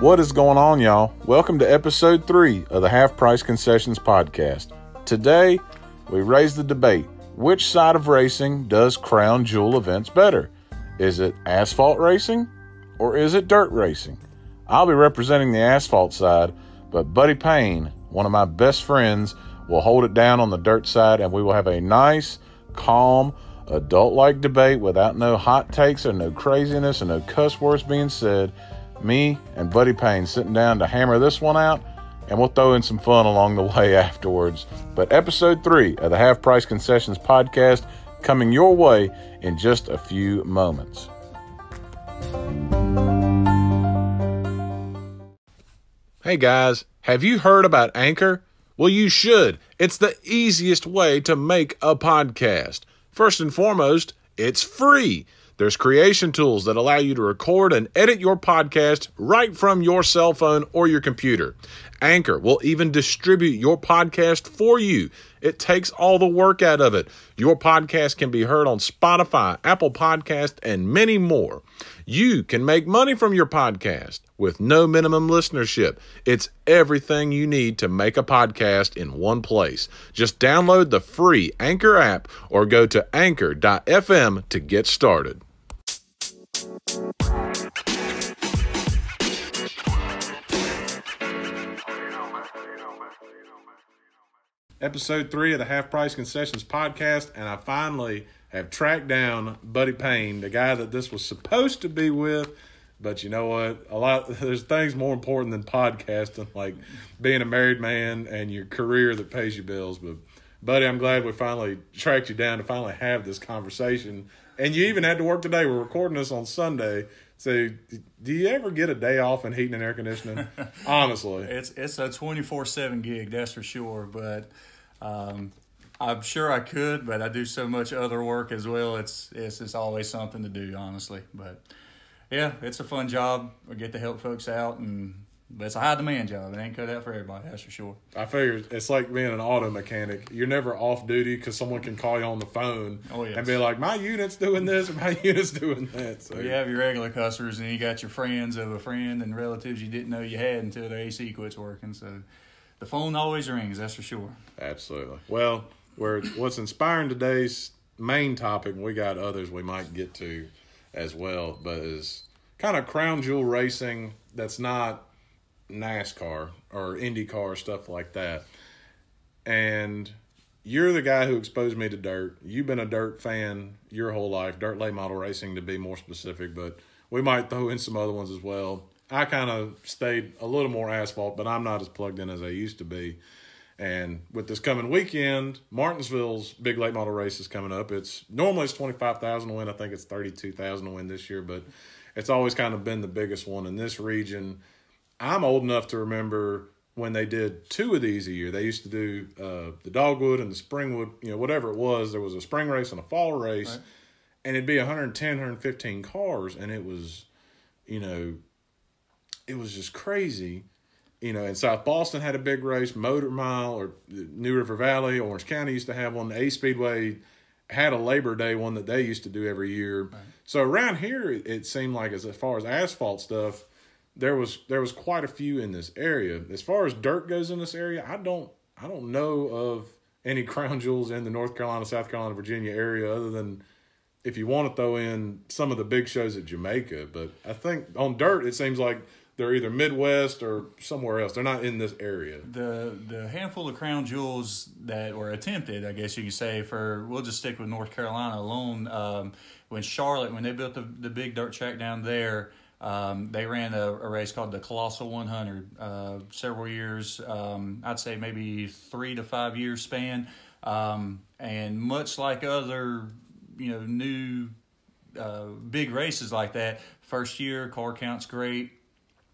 What is going on, y'all? Welcome to episode three of the Half Price Concessions podcast. Today, we raise the debate which side of racing does crown jewel events better? Is it asphalt racing or is it dirt racing? I'll be representing the asphalt side, but Buddy Payne, one of my best friends, will hold it down on the dirt side, and we will have a nice, calm, adult like debate without no hot takes or no craziness and no cuss words being said me and Buddy Payne sitting down to hammer this one out, and we'll throw in some fun along the way afterwards. But episode three of the Half Price Concessions podcast coming your way in just a few moments. Hey guys, have you heard about Anchor? Well, you should. It's the easiest way to make a podcast. First and foremost, it's free. There's creation tools that allow you to record and edit your podcast right from your cell phone or your computer. Anchor will even distribute your podcast for you. It takes all the work out of it. Your podcast can be heard on Spotify, Apple Podcast, and many more. You can make money from your podcast with no minimum listenership. It's everything you need to make a podcast in one place. Just download the free Anchor app or go to anchor.fm to get started. Episode three of the Half Price Concessions podcast, and I finally have tracked down Buddy Payne, the guy that this was supposed to be with. But you know what? A lot there's things more important than podcasting, like being a married man and your career that pays your bills. But buddy, I'm glad we finally tracked you down to finally have this conversation. And you even had to work today. We're recording this on Sunday. So, do you ever get a day off in heating and air conditioning? Honestly, it's it's a twenty four seven gig, that's for sure. But um, I'm sure I could, but I do so much other work as well. It's it's it's always something to do, honestly. But yeah, it's a fun job. I get to help folks out, and but it's a high demand job. It ain't cut out for everybody, that's for sure. I figure it's like being an auto mechanic. You're never off duty because someone can call you on the phone Oh, yes. and be like, "My unit's doing this, or my unit's doing that." So You have your regular customers, and you got your friends of a friend and relatives you didn't know you had until the AC quits working. So the phone always rings, that's for sure. Absolutely. Well, where what's inspiring today's main topic, we got others we might get to as well, but is kind of crown jewel racing that's not NASCAR or IndyCar stuff like that. And you're the guy who exposed me to dirt. You've been a dirt fan your whole life, dirt late model racing to be more specific, but we might throw in some other ones as well. I kind of stayed a little more asphalt, but I'm not as plugged in as I used to be. And with this coming weekend, Martinsville's big late model race is coming up. It's normally it's twenty five thousand to win. I think it's thirty two thousand to win this year, but it's always kind of been the biggest one in this region. I'm old enough to remember when they did two of these a year. They used to do uh, the Dogwood and the Springwood, you know, whatever it was. There was a spring race and a fall race, Right. and it'd be 110, 115 cars, and it was, you know, it was just crazy. You know, and South Boston had a big race, Motor Mile, or New River Valley, Orange County used to have one. The Ace Speedway had a Labor Day one that they used to do every year. So around here, it, it seemed like as, as far as asphalt stuff, there was there was quite a few in this area. As far as dirt goes in this area, I don't I don't know of any crown jewels in the North Carolina, South Carolina, Virginia area other than if you want to throw in some of the big shows at Jamaica. But I think on dirt, it seems like they're either Midwest or somewhere else. They're not in this area. The the handful of crown jewels that were attempted, I guess you could say, for we'll just stick with North Carolina alone. Um, when Charlotte, when they built the the big dirt track down there, um, they ran a, a race called the Colossal 100. Uh, several years, um, I'd say maybe three to five years span, um, and much like other you know new uh, big races like that, first year car count's great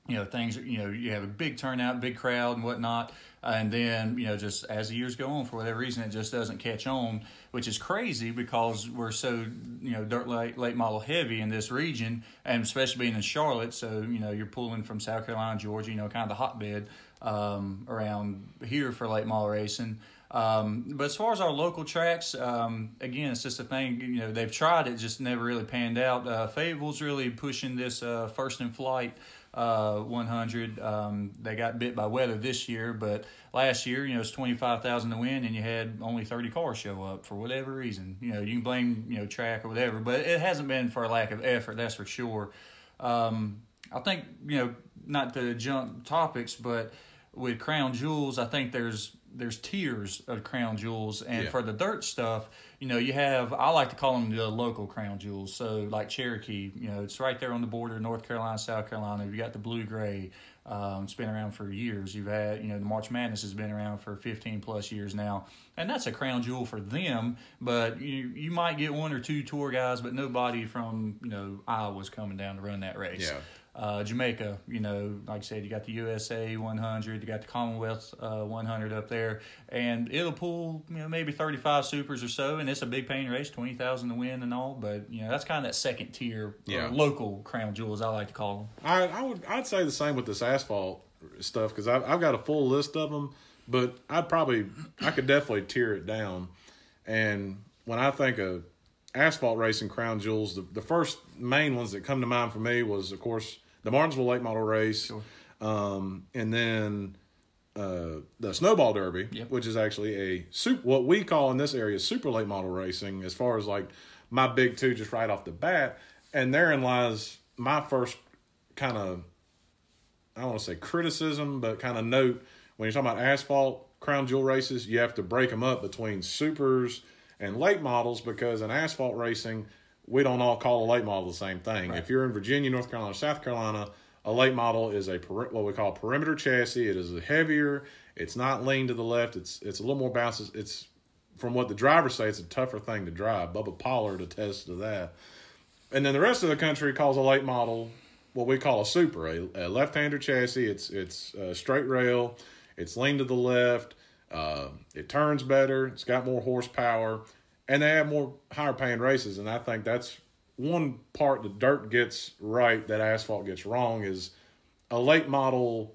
you know things you know you have a big turnout big crowd and whatnot and then you know just as the years go on for whatever reason it just doesn't catch on which is crazy because we're so you know dirt late, late model heavy in this region and especially being in charlotte so you know you're pulling from south carolina georgia you know kind of the hotbed um, around here for late model racing um, but as far as our local tracks, um, again, it's just a thing. You know, they've tried it, just never really panned out. Uh, Fayetteville's really pushing this uh, first in flight uh, 100. Um, they got bit by weather this year, but last year, you know, it's 25,000 to win, and you had only 30 cars show up for whatever reason. You know, you can blame you know track or whatever, but it hasn't been for a lack of effort, that's for sure. Um, I think you know, not to jump topics, but with crown jewels, I think there's there's tiers of crown jewels, and Yeah. for the dirt stuff, you know, you have I like to call them the local crown jewels. So like Cherokee, you know, it's right there on the border, North Carolina, South Carolina. You got the blue gray. Um, it's been around for years. You've had, you know, the March Madness has been around for 15 plus years now, and that's a crown jewel for them. But you you might get one or two tour guys, but nobody from you know Iowa's coming down to run that race. Yeah. Uh, Jamaica, you know, like I said, you got the USA 100, you got the Commonwealth uh, 100 up there, and it'll pull, you know, maybe 35 supers or so, and it's a big paying race, 20,000 to win and all, but, you know, that's kind of that second tier, Yeah. or local crown jewels, I like to call them. I, I would I'd say the same with this asphalt stuff because I've, I've got a full list of them, but I'd probably I could definitely tear it down. And when I think of asphalt racing crown jewels, the, the first main ones that come to mind for me was of course the Martinsville Late Model Race, um, and then uh, the Snowball Derby, Yep. which is actually a super, what we call in this area super late model racing, as far as like my big two just right off the bat. And therein lies my first kind of, I don't want to say criticism, but kind of note when you're talking about asphalt crown jewel races, you have to break them up between supers and late models because in asphalt racing, we don't all call a late model the same thing. If you're in Virginia, North Carolina, South Carolina, a late model is a what we call a perimeter chassis. It is heavier. It's not lean to the left. It's it's a little more bounces. It's from what the drivers say, it's a tougher thing to drive. Bubba Pollard attests to that. And then the rest of the country calls a late model what we call a super, a, a left-hander chassis. It's it's uh, straight rail. It's lean to the left. Uh, it turns better. It's got more horsepower, and they have more higher paying races. And I think that's one part that dirt gets right that asphalt gets wrong is a late model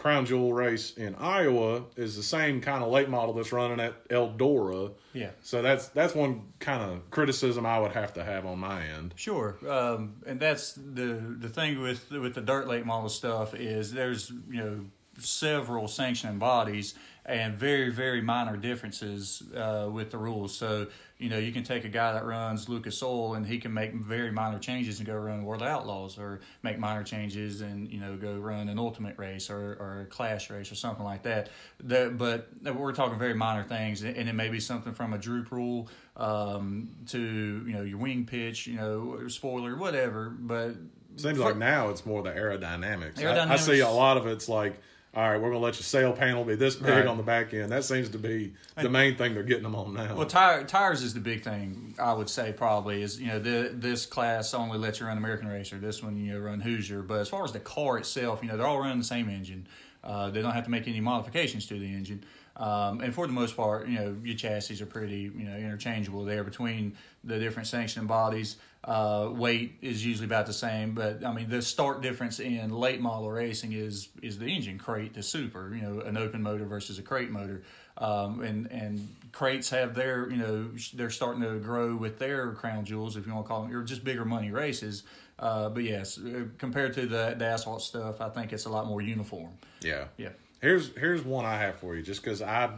crown jewel race in Iowa is the same kind of late model that's running at Eldora. Yeah. So that's that's one kind of criticism I would have to have on my end. Sure, um, and that's the the thing with with the dirt late model stuff is there's you know several sanctioning bodies and very very minor differences uh, with the rules. So you know you can take a guy that runs Lucas Oil and he can make very minor changes and go run World Outlaws or make minor changes and you know go run an Ultimate race or, or a Clash race or something like that. That but we're talking very minor things and it may be something from a droop rule um, to you know your wing pitch, you know spoiler whatever. But Seems like now it's more the aerodynamics. I, I see a lot of it's like, all right, we're gonna let your sail panel be this big Right. on the back end. That seems to be the main thing they're getting them on now. Well, tire, tires is the big thing. I would say probably is you know the, this class only lets you run American Racer. This one you know run Hoosier. But as far as the car itself, you know they're all running the same engine. Uh, they don't have to make any modifications to the engine. Um, and for the most part, you know your chassis are pretty you know interchangeable there between the different sanctioning bodies. Uh, weight is usually about the same, but I mean the stark difference in late model racing is is the engine crate to super. You know, an open motor versus a crate motor, um, and and crates have their you know they're starting to grow with their crown jewels if you want to call them or just bigger money races. Uh, but yes, uh, compared to the, the asphalt stuff, I think it's a lot more uniform. yeah. Yeah. Here's here's one I have for you, just because I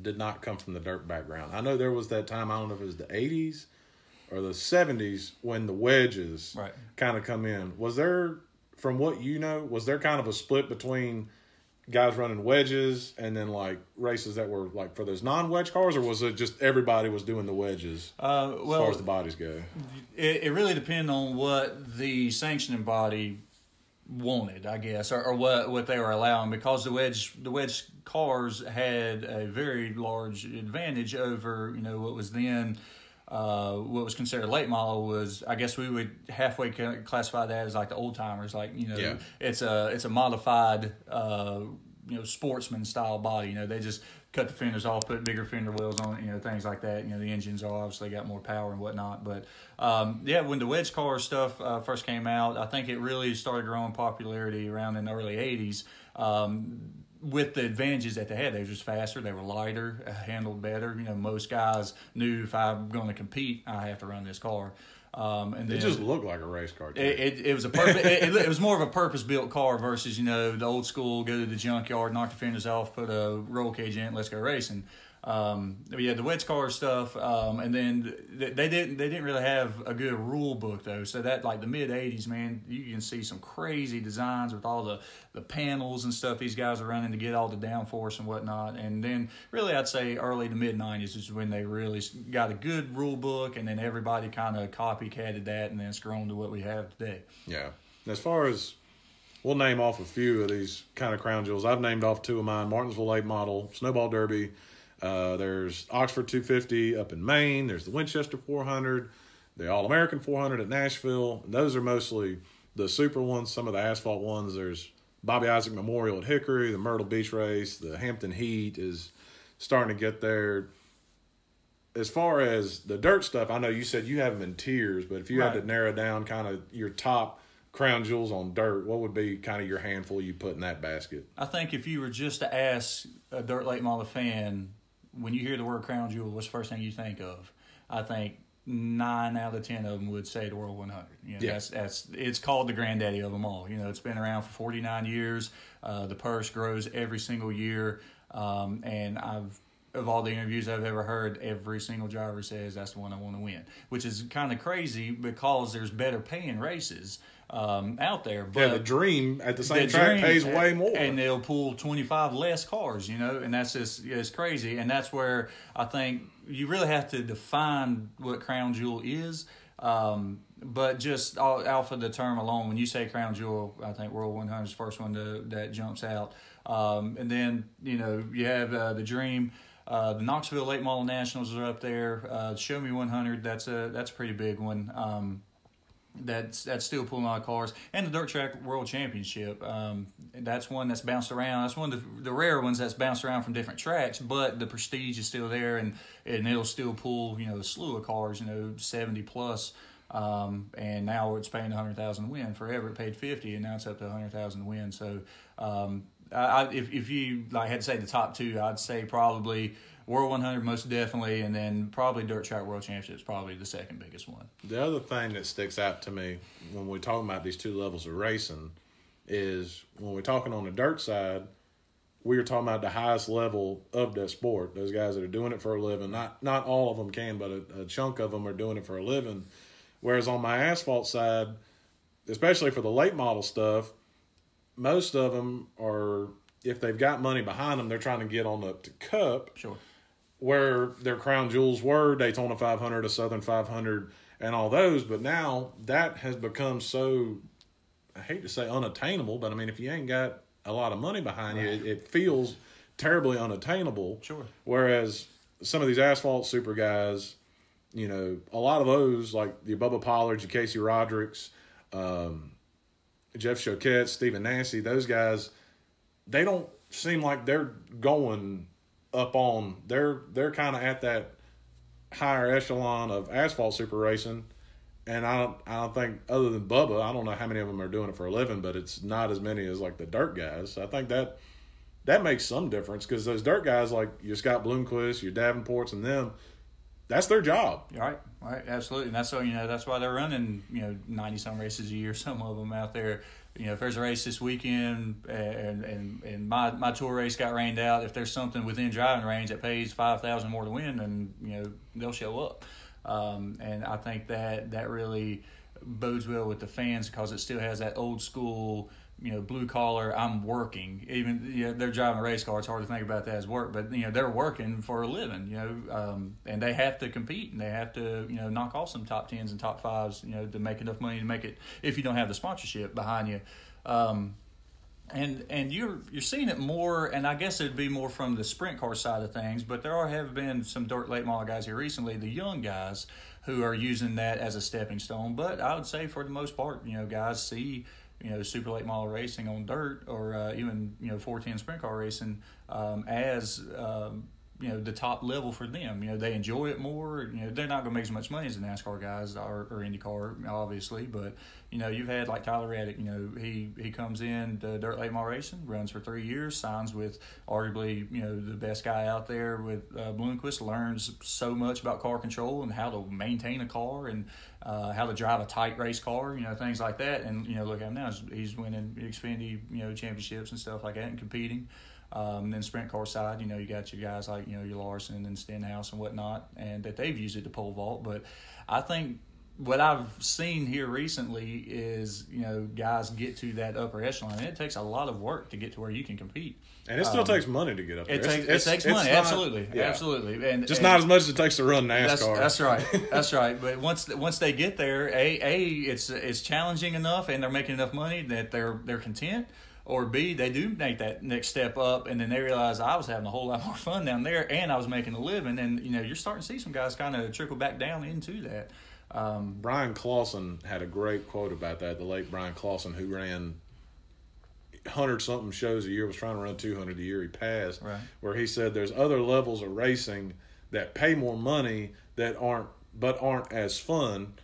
did not come from the dirt background. I know there was that time. I don't know if it was the '80s or the '70s when the wedges Right. kind of come in. Was there, from what you know, was there kind of a split between guys running wedges and then like races that were like for those non-wedge cars, or was it just everybody was doing the wedges Uh, as far as the bodies go? it, it really depends on what the sanctioning body wanted, I guess, or, or what what they were allowing because the wedge the wedge cars had a very large advantage over you know what was then uh, what was considered late model was I guess we would halfway classify that as like the old timers like you know Yeah. it's a it's a modified uh, you know sportsman style body you know they just cut the fenders off put bigger fender wheels on it you know things like that you know the engines are obviously got more power and whatnot but um, yeah when the wedge car stuff uh, first came out I think it really started growing popularity around in the early 80s um, with the advantages that they had, they were just faster, they were lighter, uh, handled better. You know, most guys knew if I'm going to compete, I have to run this car. Um, and then It just looked like a race car. it, it, it was a it, it, it was more of a purpose built car versus you know the old school go to the junkyard knock the fenders off put a roll cage in let's go racing um, had the wedge car stuff um, and then th- they didn't they didn't really have a good rule book though so that like the mid 80s man you can see some crazy designs with all the the panels and stuff these guys are running to get all the downforce and whatnot and then really I'd say early to mid 90s is when they really got a good rule book and then everybody kind of copycatted that and then it's grown to what we have today Yeah. As far as we'll name off a few of these kind of crown jewels. I've named off two of mine: Martinsville late model, Snowball Derby. Uh, there's Oxford 250 up in Maine. There's the Winchester 400, the All American 400 at Nashville. And those are mostly the super ones. Some of the asphalt ones. There's Bobby Isaac Memorial at Hickory, the Myrtle Beach race, the Hampton Heat is starting to get there. As far as the dirt stuff, I know you said you have them in tiers, but if you had to narrow down kind of your top crown jewels on dirt, what would be kind of your handful you put in that basket? I think if you were just to ask a dirt late model fan, when you hear the word crown jewel, what's the first thing you think of? I think nine out of ten of them would say the World 100. You know, Yeah. that's that's it's called the granddaddy of them all. You know, it's been around for 49 years. Uh, the purse grows every single year, um, and I've of all the interviews I've ever heard, every single driver says that's the one I want to win, which is kind of crazy because there's better paying races um, out there. But Yeah, the dream at the same the track pays way more. and they'll pull 25 less cars you know and that's just it's crazy and that's where i think you really have to define what crown jewel is um, but just alpha the term alone when you say crown jewel i think world 100 is the first one to, that jumps out um, and then you know you have uh, the dream uh, the Knoxville Late Model Nationals are up there. Uh, Show Me 100, that's a that's a pretty big one. Um, that's that's still pulling a lot of cars. And the Dirt Track World Championship, um, that's one that's bounced around. That's one of the, the rare ones that's bounced around from different tracks, but the prestige is still there, and and it'll still pull you know a slew of cars, you know seventy plus. Um, and now it's paying a hundred thousand win. Forever it paid fifty, and now it's up to a hundred thousand win. So, um, I, I, if if you like had to say the top two, I'd say probably World 100 most definitely, and then probably Dirt Track World Championships probably the second biggest one. The other thing that sticks out to me when we're talking about these two levels of racing is when we're talking on the dirt side, we are talking about the highest level of that sport. Those guys that are doing it for a living. Not not all of them can, but a, a chunk of them are doing it for a living. Whereas on my asphalt side, especially for the late model stuff, most of them are if they've got money behind them, they're trying to get on up to cup Sure. Where their crown jewels were Daytona 500, a Southern 500, and all those. But now that has become so, I hate to say unattainable, but I mean, if you ain't got a lot of money behind you, it, it feels terribly unattainable. Sure. Whereas some of these asphalt super guys, you know, a lot of those, like the Bubba Pollards, the Casey Rodericks, um, Jeff Choquette, Stephen Nasse, those guys, they don't seem like they're going up on. They're they're kind of at that higher echelon of asphalt super racing, and I don't I don't think other than Bubba, I don't know how many of them are doing it for a living, but it's not as many as like the dirt guys. So I think that that makes some difference because those dirt guys like your Scott Bloomquist, your Davenports, and them, that's their job. Right, right, absolutely, and that's so you know that's why they're running you know ninety some races a year. Some of them out there, you know, if there's a race this weekend and and and my my tour race got rained out, if there's something within driving range that pays five thousand more to win, then you know they'll show up, um, and I think that that really bodes well with the fans because it still has that old school you know, blue collar, I'm working. Even you know, they're driving a race car. It's hard to think about that as work, but you know, they're working for a living. You know, um, and they have to compete and they have to you know knock off some top tens and top fives. You know, to make enough money to make it. If you don't have the sponsorship behind you. Um, and and you're you're seeing it more, and I guess it'd be more from the sprint car side of things. But there are have been some dirt late model guys here recently, the young guys who are using that as a stepping stone. But I would say for the most part, you know, guys see you know super late model racing on dirt or uh, even you know 410 sprint car racing um, as um, you know the top level for them. You know they enjoy it more. You know they're not going to make as much money as the NASCAR guys or, or IndyCar, obviously. But you know you've had like Tyler Reddick. You know he he comes in Dirt Late Model Racing, runs for three years, signs with arguably you know the best guy out there with uh, Bloomquist. Learns so much about car control and how to maintain a car and uh, how to drive a tight race car. You know things like that. And you know look at him now. He's, he's winning Xfinity you know championships and stuff like that and competing. Um, then sprint car side, you know, you got your guys like you know your Larson and Stenhouse and whatnot, and that they've used it to pole vault. But I think what I've seen here recently is you know guys get to that upper echelon, and it takes a lot of work to get to where you can compete. And it still um, takes money to get up there. It, takes, it takes money, not, absolutely, yeah. absolutely, and just and not as much as it takes to run NASCAR. That's, that's right, that's right. But once once they get there, a a it's it's challenging enough, and they're making enough money that they're they're content or B, they do make that next step up, and then they realize I was having a whole lot more fun down there, and I was making a living, and you know you're starting to see some guys kind of trickle back down into that. Um, Bryan Clauson had a great quote about that. The late Bryan Clauson, who ran hundred something shows a year, was trying to run two hundred a year. He passed, right. where he said there's other levels of racing that pay more money that aren't but aren't as fun.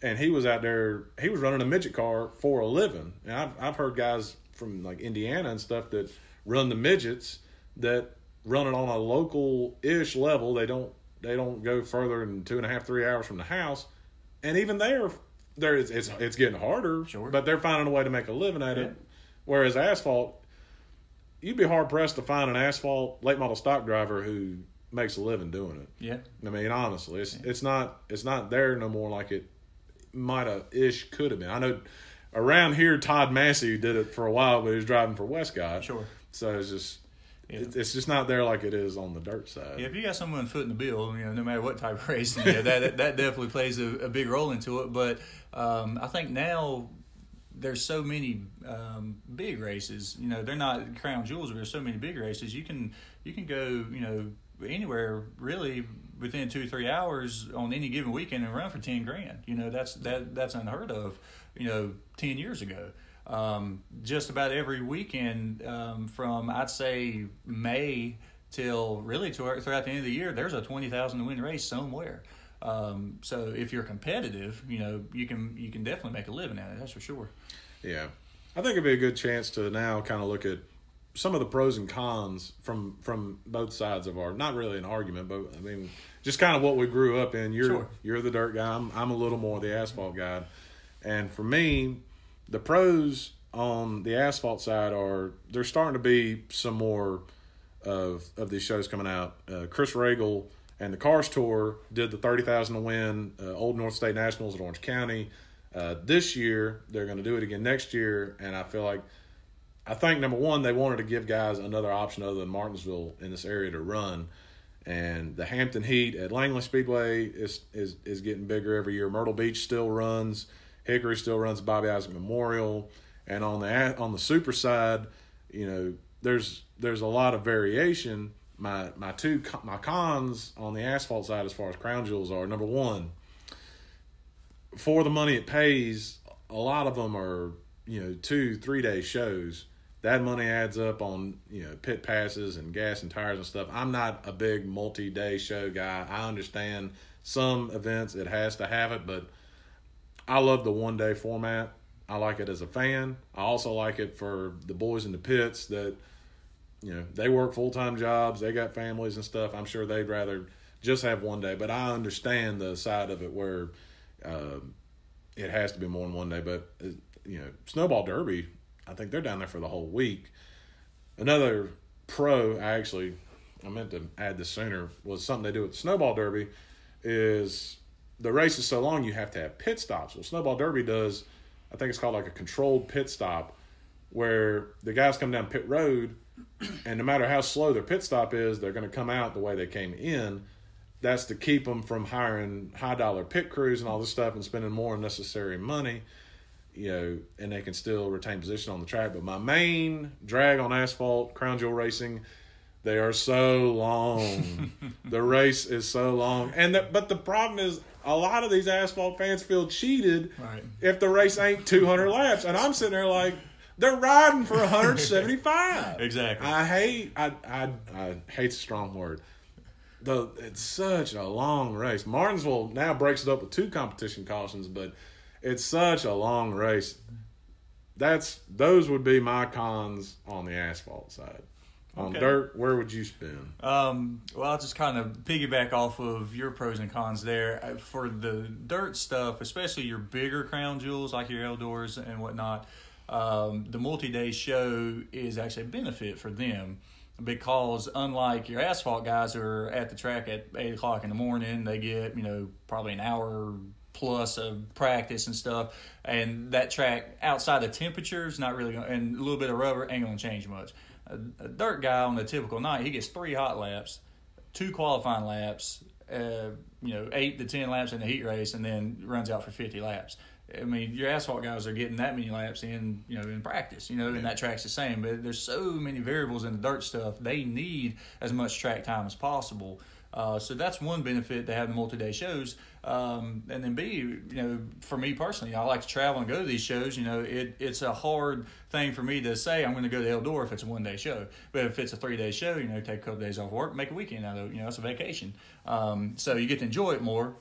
And he was out there. He was running a midget car for a living. And I've I've heard guys from like Indiana and stuff that run the midgets that run it on a local ish level. They don't they don't go further than two and a half three hours from the house, and even there, there it's it's, it's getting harder. Sure. But they're finding a way to make a living at yeah. it. Whereas asphalt, you'd be hard pressed to find an asphalt late model stock driver who makes a living doing it. Yeah. I mean, honestly, it's yeah. it's not it's not there no more like it might have ish could have been. I know around here, Todd Massey did it for a while, but he was driving for Westcott. Sure. So it's just. Yeah. it's just not there like it is on the dirt side. Yeah, if you got someone footing the bill, you know, no matter what type of racing, yeah, that that definitely plays a, a big role into it. But um, I think now there's so many um, big races. You know, they're not crown jewels, but there's so many big races. You can you can go, you know, anywhere really within two three hours on any given weekend and run for ten grand. You know, that's that that's unheard of you know, 10 years ago. Um, just about every weekend um, from, I'd say, May till really to, throughout the end of the year, there's a 20,000 to win race somewhere. Um, so if you're competitive, you know, you can you can definitely make a living at it. That's for sure. Yeah, I think it'd be a good chance to now kind of look at some of the pros and cons from from both sides of our not really an argument, but I mean just kind of what we grew up in. You're sure. you're the dirt guy. I'm I'm a little more the asphalt guy. And for me, the pros on the asphalt side are there's starting to be some more of of these shows coming out. Uh, Chris Ragle and the Cars Tour did the thirty thousand to win uh, Old North State Nationals at Orange County. Uh, this year they're going to do it again next year, and I feel like I think number one they wanted to give guys another option other than Martinsville in this area to run. And the Hampton Heat at Langley Speedway is is is getting bigger every year. Myrtle Beach still runs. Hickory still runs Bobby Isaac Memorial, and on the on the super side, you know, there's there's a lot of variation. My my two my cons on the asphalt side as far as crown jewels are number one. For the money it pays, a lot of them are you know two three day shows. That money adds up on you know pit passes and gas and tires and stuff. I'm not a big multi day show guy. I understand some events it has to have it, but I love the one day format. I like it as a fan. I also like it for the boys in the pits that, you know, they work full time jobs, they got families and stuff. I'm sure they'd rather just have one day, but I understand the side of it where uh, it has to be more than one day. But, uh, you know, Snowball Derby, I think they're down there for the whole week. Another pro, I actually, I meant to add this sooner, was something they do at Snowball Derby is the race is so long you have to have pit stops. Well, Snowball Derby does, I think it's called like a controlled pit stop, where the guys come down pit road, and no matter how slow their pit stop is, they're going to come out the way they came in. That's to keep them from hiring high dollar pit crews and all this stuff and spending more unnecessary money, you know, and they can still retain position on the track. But my main drag on asphalt, Crown Jewel Racing, they are so long. the race is so long, and the, but the problem is a lot of these asphalt fans feel cheated right. if the race ain't 200 laps. And I'm sitting there like, they're riding for 175. exactly. I hate, I, I, I hate's a strong word. the it's such a long race. Martinsville now breaks it up with two competition cautions, but it's such a long race. That's those would be my cons on the asphalt side. On Okay. dirt, where would you spin? Um, well, I'll just kind of piggyback off of your pros and cons there. Uh, For the dirt stuff, especially your bigger crown jewels like your Eldors and whatnot, um, the multi day show is actually a benefit for them because unlike your asphalt guys who are at the track at 8 o'clock in the morning, they get, you know, probably an hour plus of practice and stuff. And that track, outside of temperatures, not really going and a little bit of rubber ain't going to change much. A, a dirt guy on a typical night, he gets three hot laps, two qualifying laps, uh, you know, eight to ten laps in the heat race, and then runs out for fifty laps. I mean, your asphalt guys are getting that many laps in, you know, in practice, you know, and that track's the same. But there's so many variables in the dirt stuff. They need as much track time as possible. Uh, so that's one benefit to having multi-day shows. Um, and then B, you know, for me personally, I like to travel and go to these shows. You know, it it's a hard thing for me to say I'm going to go to Eldor if it's a one-day show. But if it's a three-day show, you know, take a couple days off work, make a weekend out of it. You know, it's a vacation. Um, so you get to enjoy it more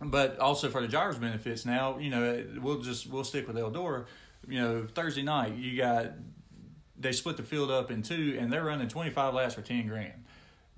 but also for the drivers' benefits. Now, you know, we'll just we'll stick with Eldora. You know, Thursday night you got they split the field up in two, and they're running twenty five laps for ten grand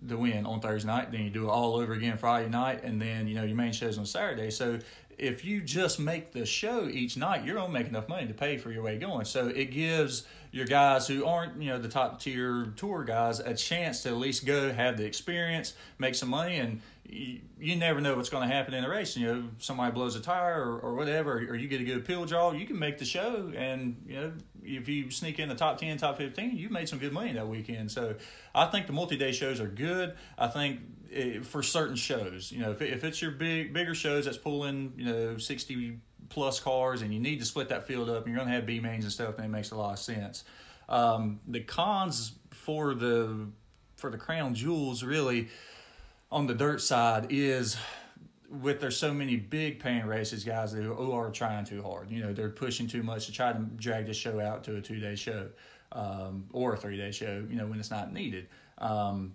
to win on Thursday night. Then you do it all over again Friday night, and then you know your main show's on Saturday. So if you just make the show each night, you're gonna make enough money to pay for your way going. So it gives your guys who aren't you know the top tier tour guys a chance to at least go have the experience, make some money, and you, never know what's going to happen in a race. You know, somebody blows a tire or, or whatever, or you get a good pill draw, you can make the show. And, you know, if you sneak in the top 10, top 15, you made some good money that weekend. So I think the multi day shows are good. I think eh, for certain shows, you know, if, if it's your big, bigger shows that's pulling, you know, 60 plus cars and you need to split that field up and you're going to have B mains and stuff, then it makes a lot of sense. Um, the cons for the for the crown jewels really on the dirt side is with there's so many big paying races, guys who, are trying too hard. You know, they're pushing too much to try to drag this show out to a two day show um, or a three day show. You know, when it's not needed. Um,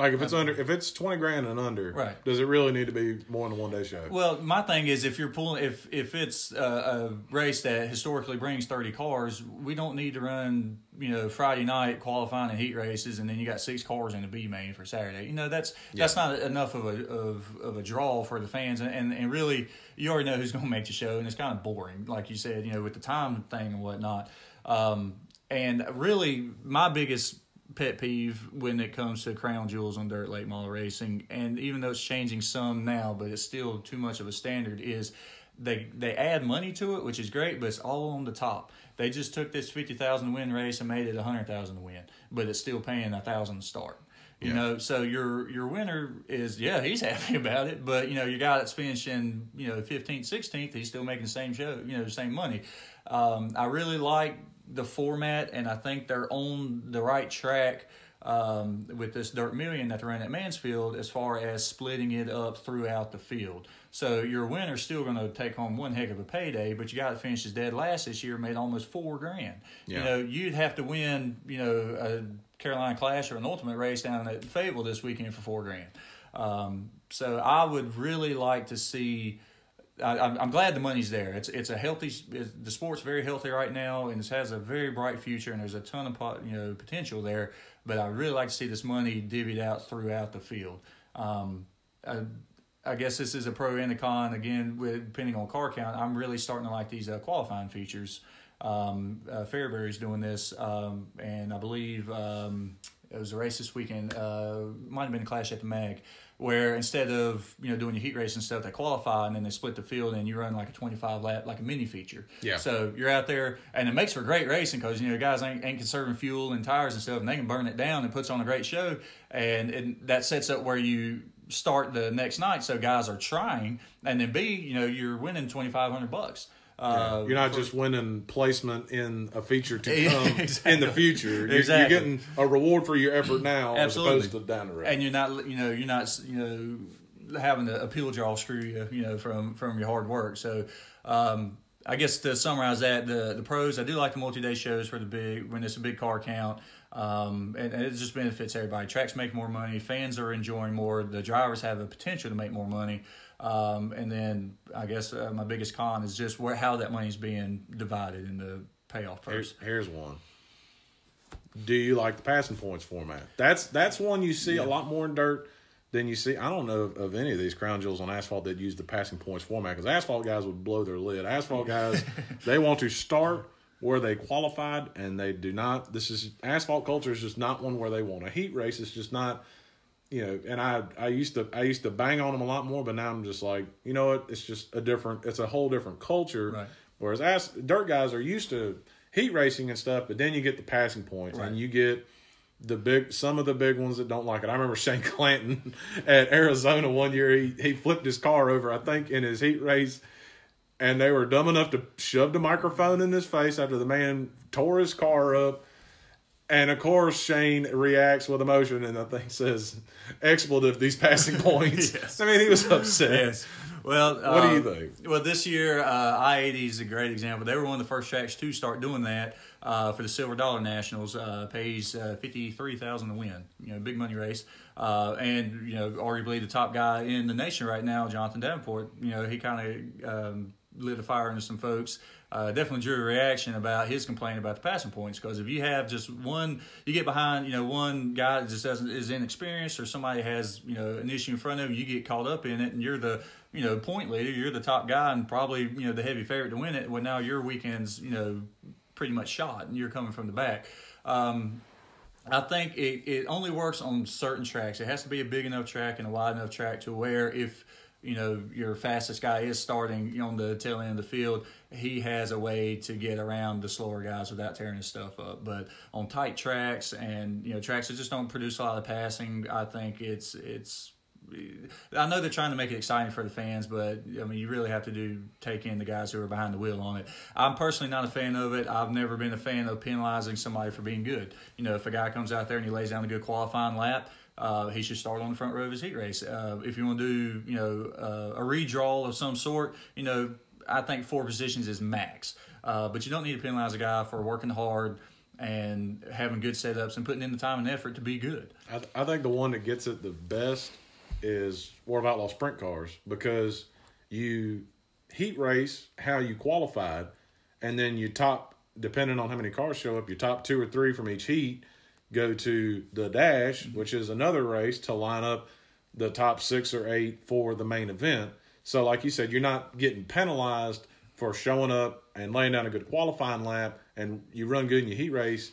Like if it's under, if it's twenty grand and under, Right. Does it really need to be more than a one day show? Well, my thing is if you're pulling if if it's a, a race that historically brings 30 cars, we don't need to run, you know, Friday night qualifying and heat races and then you got six cars in the B main for Saturday. You know, that's that's not enough of a of, of a draw for the fans and, and, and really you already know who's going to make the show and it's kind of boring like you said, you know, with the time thing and whatnot. Um, and really my biggest pet peeve when it comes to crown jewels on dirt late model racing. And even though it's changing some now but it's still too much of a standard is they they add money to it which is great but it's all on the top. They just took this 50,000 win race and made it 100,000 win but it's still paying a thousand start. You Yeah. know so your your winner is yeah he's happy about it but you know your guy that's finishing you know 15th 16th he's still making the same show you know the same money. Um, i really like the format and i think they're on the right track um, with this dirt million that they're running at mansfield as far as splitting it up throughout the field so your winner's still going to take home one heck of a payday but you got to finish as dead last this year made almost four grand you know you'd have to win, you know, a Carolina Clash or an Ultimate race down at Fayetteville this weekend for four grand. Um, so I would really like to see. I, I'm I'm glad the money's there. It's it's a healthy. It's, the sport's very healthy right now, and it has a very bright future, and there's a ton of pot- you know potential there. But I really like to see this money divvied out throughout the field. Um, I, I guess this is a pro and a con again, with depending on car count. I'm really starting to like these uh, qualifying features. Um, uh, Fairbury's doing this, um, and I believe um, it was a race this weekend. Uh, might have been a clash at the Mag, where instead of you know doing your heat race and stuff, they qualify and then they split the field and you run like a 25 lap, like a mini feature. Yeah. So you're out there, and it makes for great racing because you know guys ain't, ain't conserving fuel and tires and stuff, and they can burn it down and puts on a great show, and, and that sets up where you start the next night. So guys are trying, and then B, you know, you're winning 2,500 bucks. Uh, You're not just winning placement in a feature to come in the future. You're, Exactly. you're getting a reward for your effort now Absolutely. as opposed to down the road. and you're not you know you're not you know having to appeal draw screw you you know from from your hard work so um I guess to summarize that, the the pros, I do like the multi day shows for the big when it's a big car count. Um, and, and, it just benefits everybody. Tracks make more money, fans are enjoying more, the drivers have a potential to make more money. Um, and then I guess uh, my biggest con is just where how that money is being divided in the payoff purse. Here's, here's one. Do you like the passing points format? That's that's one you see yeah. a lot more in dirt than you see. I don't know of, of, any of these crown jewels on asphalt that use the passing points format because asphalt guys would blow their lid. Asphalt guys, they want to start where they qualified and they do not. This is asphalt culture is just not one where they want a heat race. It's just not. You know, and I I used to I used to bang on them a lot more, but now I'm just like, you know what? It's just a different. It's a whole different culture. Right. Whereas as dirt guys are used to heat racing and stuff, but then you get the passing points right. and you get the big some of the big ones that don't like it. I remember Shane Clanton at Arizona one year. He he flipped his car over, I think, in his heat race, and they were dumb enough to shove the microphone in his face after the man tore his car up. And of course, Shane reacts with emotion and I think says, "Expletive these passing points." yes. I mean, he was upset. Yes. Well, what uh, do you uh, think? Well, this year, uh, I eighty is a great example. They were one of the first tracks to start doing that uh, for the Silver Dollar Nationals. Uh, pays uh, fifty three thousand to win. You know, big money race. Uh, and you know, arguably the top guy in the nation right now, Jonathan Davenport. You know, he kind of um, lit a fire into some folks. Uh, definitely drew a reaction about his complaint about the passing points because if you have just one, you get behind, you know, one guy that just doesn't is inexperienced or somebody has you know an issue in front of you, you get caught up in it, and you're the you know point leader, you're the top guy, and probably you know the heavy favorite to win it. Well, now your weekend's you know pretty much shot, and you're coming from the back. Um, I think it, it only works on certain tracks. It has to be a big enough track and a wide enough track to where if you know your fastest guy is starting on the tail end of the field, he has a way to get around the slower guys without tearing his stuff up. But on tight tracks and you know tracks that just don't produce a lot of passing, I think it's it's I know they're trying to make it exciting for the fans, but I mean, you really have to do take in the guys who are behind the wheel on it. I'm personally not a fan of it. I've never been a fan of penalizing somebody for being good. You know, if a guy comes out there and he lays down a good qualifying lap, uh, he should start on the front row of his heat race. Uh, if you want to do, you know, uh, a redraw of some sort, you know, I think four positions is max. Uh, but you don't need to penalize a guy for working hard and having good setups and putting in the time and effort to be good. I, I think the one that gets it the best is World of Outlaw sprint cars because you heat race how you qualified, and then you top depending on how many cars show up, your top two or three from each heat go to the dash, which is another race to line up the top six or eight for the main event. So, like you said, you're not getting penalized for showing up and laying down a good qualifying lap, and you run good in your heat race.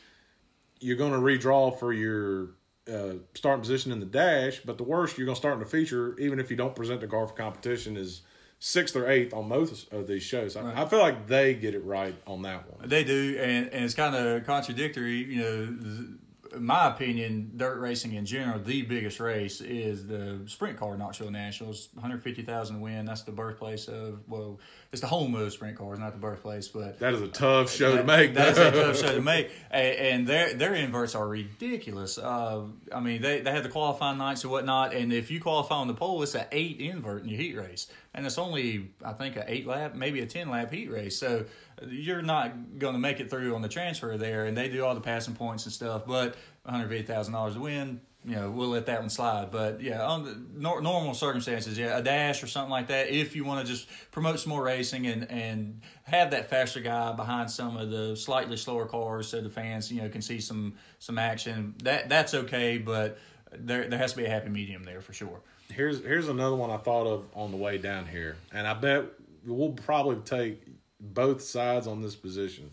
You're going to redraw for your uh, starting position in the dash, but the worst you're going to start in the feature, even if you don't present the car for competition, is sixth or eighth on most of these shows. I, right. I, feel like they get it right on that one. They do, and, and it's kind of contradictory. You know, in my opinion, dirt racing in general, the biggest race is the sprint car Knoxville Nationals. 150,000 win. That's the birthplace of, well, it's the home of sprint cars, not the birthplace. But that is a tough show that, to make. That's a tough show to make. And, their their inverts are ridiculous. Uh, I mean, they, they have the qualifying nights and whatnot. And if you qualify on the pole, it's an eight invert in your heat race. And it's only, I think, an eight lap, maybe a 10 lap heat race. So you're not going to make it through on the transfer there. And they do all the passing points and stuff. But $150,000 to win, you know, we'll let that one slide. But yeah, on the nor- normal circumstances, yeah, a dash or something like that. If you want to just promote some more racing and and have that faster guy behind some of the slightly slower cars, so the fans you know can see some some action. That that's okay, but there there has to be a happy medium there for sure. Here's here's another one I thought of on the way down here, and I bet we'll probably take both sides on this position.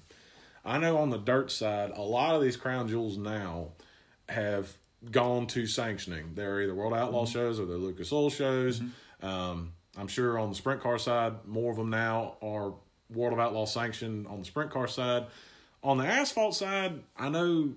I know on the dirt side, a lot of these crown jewels now have gone to sanctioning. They're either World Outlaw mm-hmm. shows or they're Lucas Oil shows. Mm-hmm. Um, I'm sure on the sprint car side, more of them now are World of Outlaw sanctioned on the sprint car side. On the asphalt side, I know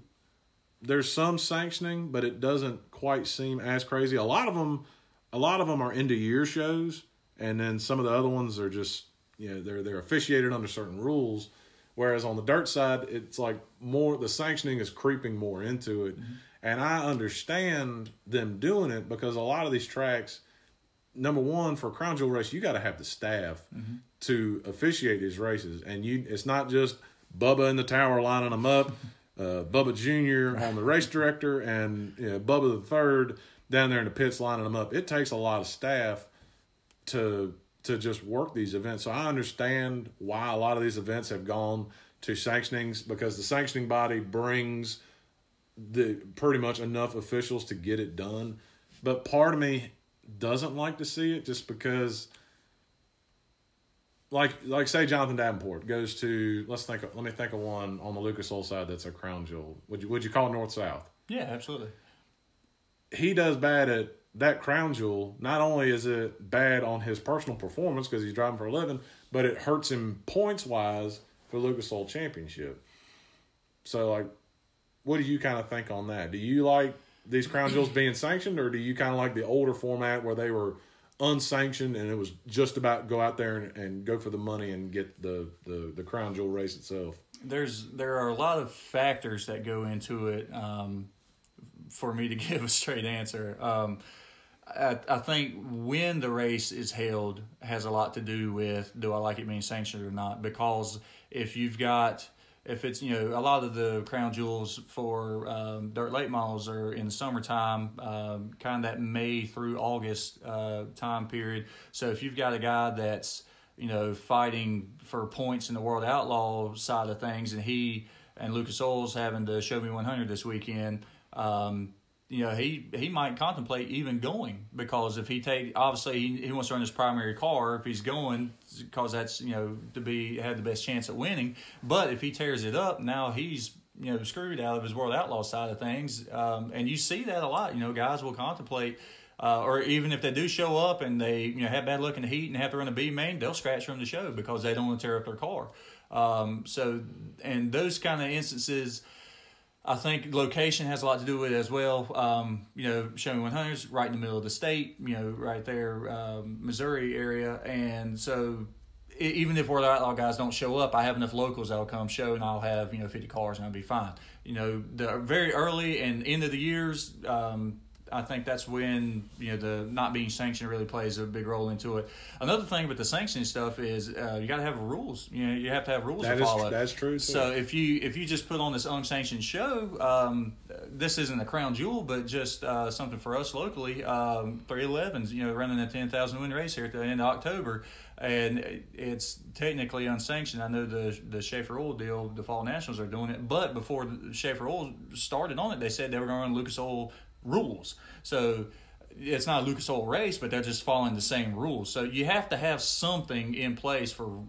there's some sanctioning, but it doesn't quite seem as crazy. A lot of them, a lot of them are end of year shows, and then some of the other ones are just you know they're they're officiated under certain rules. Whereas on the dirt side, it's like more the sanctioning is creeping more into it. Mm-hmm. And I understand them doing it because a lot of these tracks, number one, for a crown jewel race, you got to have the staff mm-hmm. to officiate these races. And you, it's not just Bubba in the tower lining them up. uh, Bubba Jr. on the race director and you know, Bubba the third down there in the pits lining them up. It takes a lot of staff to to just work these events. So I understand why a lot of these events have gone to sanctionings because the sanctioning body brings the pretty much enough officials to get it done. But part of me doesn't like to see it just because like like say Jonathan Davenport goes to let's think of, let me think of one on the Lucas Oil side that's a crown jewel. Would you would you call north south? Yeah, absolutely. He does bad at that crown jewel. Not only is it bad on his personal performance because he's driving for a living, but it hurts him points wise for Lucas Oil Championship. So like, what do you kind of think on that? Do you like these crown jewels being sanctioned, or do you kind of like the older format where they were unsanctioned and it was just about go out there and, and go for the money and get the, the, the crown jewel race itself? There's there are a lot of factors that go into it um, for me to give a straight answer. Um, I, I think when the race is held has a lot to do with do I like it being sanctioned or not? Because if you've got if it's you know a lot of the crown jewels for um, dirt late models are in the summertime, um, kind of that May through August uh, time period. So if you've got a guy that's you know fighting for points in the World Outlaw side of things, and he and Lucas Oil's having to show me 100 this weekend. Um, you know, he he might contemplate even going because if he take obviously he, he wants to run his primary car if he's going because that's you know to be have the best chance at winning. But if he tears it up, now he's you know screwed out of his world outlaw side of things, um, and you see that a lot. You know, guys will contemplate. Uh, or even if they do show up and they you know have bad luck in the heat and have to run a B main, they'll scratch from the show because they don't want to tear up their car. Um, so, and those kind of instances, I think location has a lot to do with it as well. Um, you know, Show Me 100s right in the middle of the state, you know, right there, um, Missouri area. And so even if World Outlaw guys don't show up, I have enough locals that'll come show and I'll have, you know, 50 cars and I'll be fine. You know, the very early and end of the years, um, I think that's when you know the not being sanctioned really plays a big role into it. Another thing with the sanctioning stuff is uh, you got to have rules. You know, you have to have rules that to is, follow. That's true. Too. So if you if you just put on this unsanctioned show, um, this isn't a crown jewel, but just uh, something for us locally. Um, 311s, you know, running a 10,000 win race here at the end of October, and it's technically unsanctioned. I know the the Schaeffer Oil deal, the Fall Nationals are doing it, but before the Schaeffer Oil started on it, they said they were going to run Lucas Oil rules. So it's not a Lucas Oil race, but they're just following the same rules. So you have to have something in place for.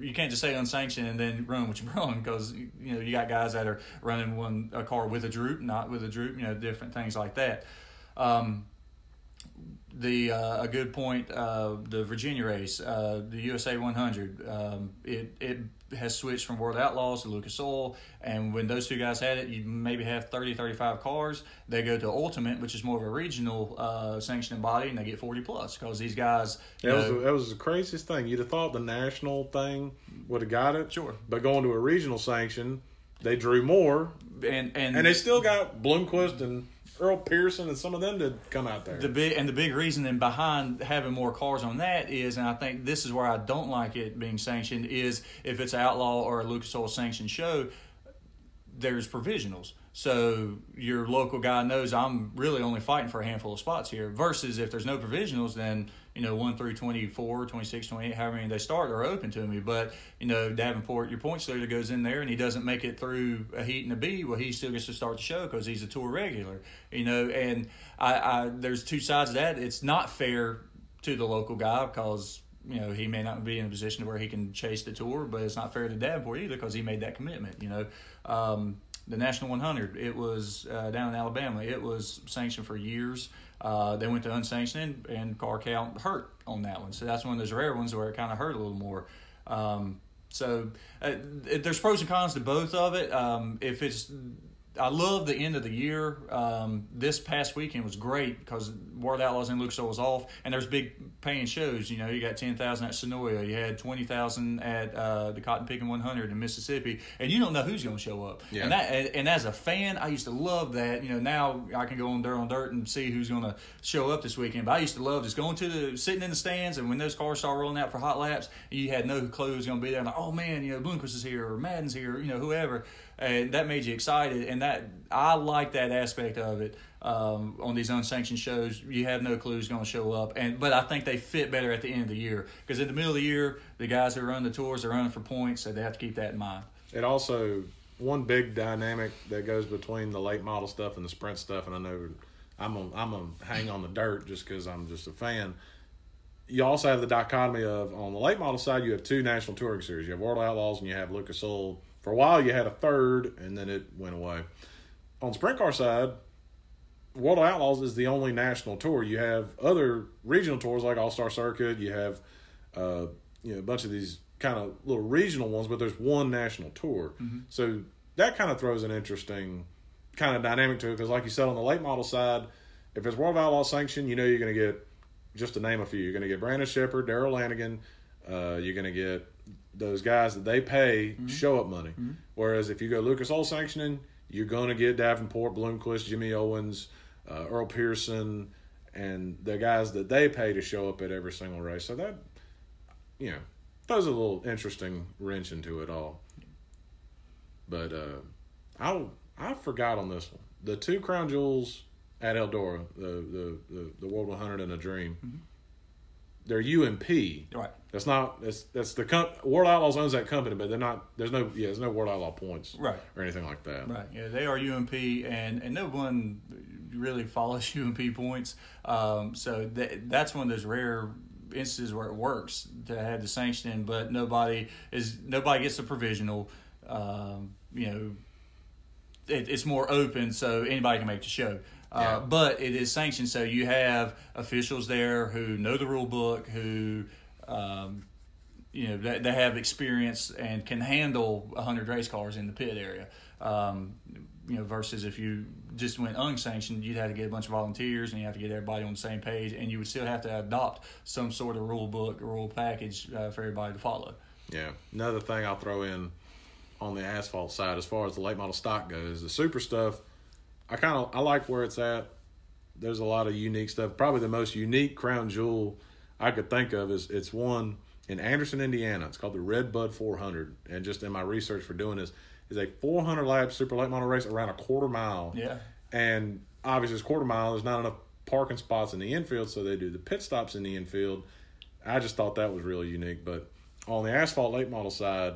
You can't just say unsanctioned and then run what you run because you know you got guys that are running one a car with a droop, not with a droop. You know different things like that. Um, the uh, a good point. Uh, the Virginia race, uh, the USA 100. Um, it it has switched from World Outlaws to Lucas Oil, and when those two guys had it, you maybe have 30, 35 cars. They go to Ultimate, which is more of a regional uh, sanctioning body, and they get 40 plus because these guys. That was, the, that was the craziest thing. You'd have thought the national thing would have got it. Sure. But going to a regional sanction, they drew more. And, and, and they still got Bloomquist and Earl Pearson and some of them to come out there. The big and the big reason and behind having more cars on that is, and I think this is where I don't like it being sanctioned is if it's outlaw or a Lucas Oil sanctioned show, there's provisionals. So your local guy knows I'm really only fighting for a handful of spots here. Versus if there's no provisionals, then you know one through 24, 26, 28, however many they start are open to me. But you know Davenport, your points leader goes in there and he doesn't make it through a heat and a B. Well, he still gets to start the show because he's a tour regular. You know, and I, I there's two sides of that. It's not fair to the local guy because you know he may not be in a position where he can chase the tour, but it's not fair to Davenport either because he made that commitment. You know. Um, the National 100. It was uh, down in Alabama. It was sanctioned for years. Uh, they went to unsanctioned, and car count hurt on that one. So that's one of those rare ones where it kind of hurt a little more. Um, so uh, there's pros and cons to both of it. Um, if it's I love the end of the year. Um, this past weekend was great because World Outlaws and Lucas was off, and there's big paying shows. You know, you got ten thousand at Senoia, you had twenty thousand at uh, the Cotton Picking 100 in Mississippi, and you don't know who's going to show up. Yeah. And that, and as a fan, I used to love that. You know, now I can go on dirt on dirt and see who's going to show up this weekend. But I used to love just going to the sitting in the stands, and when those cars start rolling out for hot laps, you had no clue who's going to be there. Like, oh man, you know, Bloomquist is here or Madden's here, you know, whoever. And that made you excited. And that I like that aspect of it. Um, on these unsanctioned shows, you have no clue who's going to show up, and but I think they fit better at the end of the year because in the middle of the year, the guys who run the tours are running for points, so they have to keep that in mind. It also one big dynamic that goes between the late model stuff and the sprint stuff, and I know I'm a, I'm gonna hang on the dirt just because I'm just a fan. You also have the dichotomy of on the late model side, you have two national touring series. You have World Outlaws and you have Lucas Oil. For a while, you had a third, and then it went away. On the sprint car side, World Outlaws is the only national tour. You have other regional tours like All Star Circuit. You have uh, you know a bunch of these kind of little regional ones, but there's one national tour. Mm-hmm. So that kind of throws an interesting kind of dynamic to it because, like you said, on the late model side, if it's World Outlaws sanction, you know you're going to get just to name a few. You're going to get Brandon Sheppard, Darrell Lanigan. Uh, you're going to get those guys that they pay mm-hmm. show up money. Mm-hmm. Whereas if you go Lucas Oil sanctioning, you're going to get Davenport, Bloomquist, Jimmy Owens, uh, Earl Pearson, and the guys that they pay to show up at every single race. So that, you know, throws a little interesting wrench into it all. But uh, I I forgot on this one the two crown jewels at Eldora, the the the, the World 100 and a Dream. Mm-hmm. They're UMP. Right. That's not that's that's the com- World Outlaws owns that company, but they're not. There's no yeah. There's no World Outlaw points. Right. Or anything like that. Right. Yeah. They are UMP, and and no one really follows UMP points. Um, so that that's one of those rare instances where it works to have the sanctioning, but nobody is nobody gets a provisional. Um, you know, it, it's more open, so anybody can make the show. Uh, yeah. But it is sanctioned, so you have officials there who know the rule book, who um, you know they, they have experience and can handle hundred race cars in the pit area. Um, you know, versus if you just went unsanctioned, you'd have to get a bunch of volunteers and you have to get everybody on the same page, and you would still have to adopt some sort of rule book, or rule package uh, for everybody to follow. Yeah. Another thing I'll throw in on the asphalt side, as far as the late model stock goes, the super stuff, I kind of I like where it's at. There's a lot of unique stuff. Probably the most unique crown jewel I could think of is it's one in Anderson, Indiana. It's called the Red Bud 400. And just in my research for doing this, is a 400 lap super late model race around a quarter mile. Yeah. And obviously, it's quarter mile. There's not enough parking spots in the infield, so they do the pit stops in the infield. I just thought that was really unique. But on the asphalt late model side,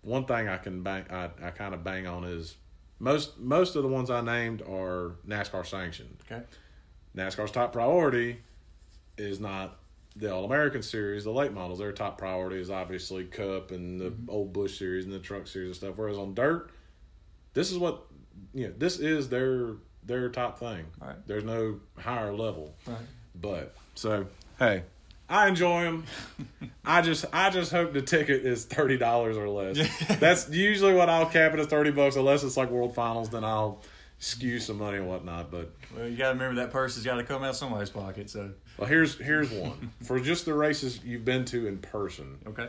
one thing I can bang, I, I kind of bang on is most most of the ones I named are NASCAR sanctioned. Okay. NASCAR's top priority is not the All American Series, the late models, their top priority is obviously Cup and the mm-hmm. old Busch Series and the Truck Series and stuff. Whereas on dirt, this is what you know. This is their their top thing. Right. There's no higher level. Right. But so hey, I enjoy them. I just I just hope the ticket is thirty dollars or less. That's usually what I'll cap it at thirty bucks, unless it's like World Finals. Then I'll skew some money and whatnot. But well, you got to remember that purse has got to come out somebody's pocket. So well, here's here's one for just the races you've been to in person. Okay.